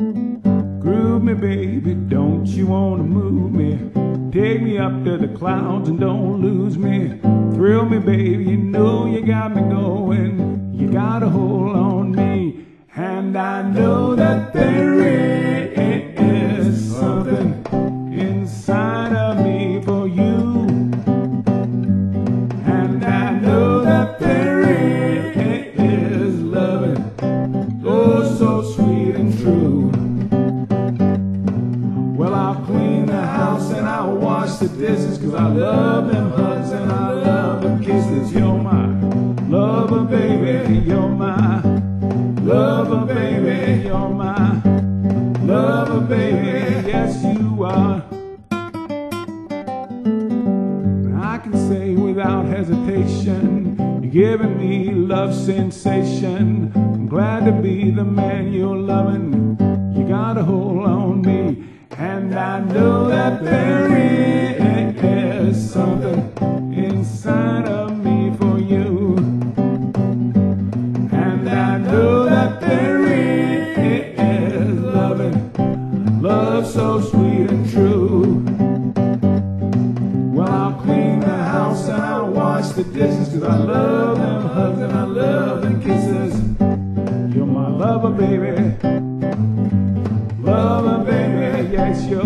me, baby, don't you wanna move me? Take me up to the clouds and don't lose me. Thrill me, baby, you know you got me going. You got a hold on me, and I know wash the cause I love them hugs and I love them kisses. You're my lover, baby, you're my lover, baby, you're my lover, baby, yes, you are. I can say without hesitation, you're giving me love sensation. I'm glad to be the man you're loving. You got a hold on me, and I know that there is love so sweet and true. Well, I'll clean the house and I'll wash the dishes Cause I love them hugs and I love them kisses You're my lover, baby Lover, baby, yes, you're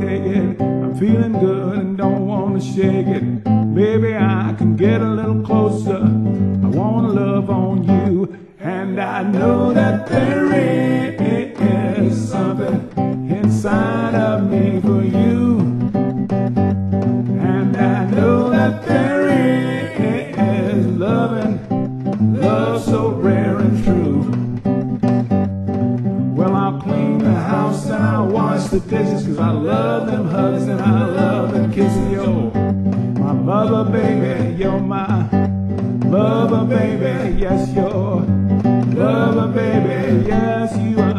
take it. I'm feeling good and don't wanna shake it. Maybe I can get a little closer. I wanna love on you. And I know that there is something inside of me for you. And I know that there is loving, love so rare and true. Well, I'll clean the house and I'll wash the dishes I love them hugs and I love them kisses, yo. My mother, baby, you're my lover, baby, yes, you're lover, baby, yes, you are.